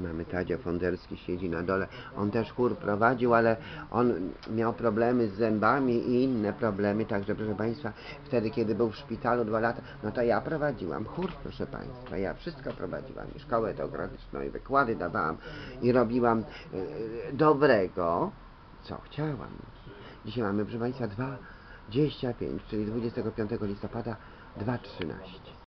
mamy Tadzia Fonderski, siedzi na dole. On też chór prowadził, ale on miał problemy z zębami i inne problemy, także proszę Państwa, wtedy kiedy był w szpitalu dwa lata, no to ja prowadziłam chór, proszę Państwa, ja wszystko prowadziłam, i szkołę teograficzną, i wykłady dawałam, i robiłam e, dobrego, co chciałam. Dzisiaj mamy, proszę Państwa, 2,25, czyli 25 listopada 2,13.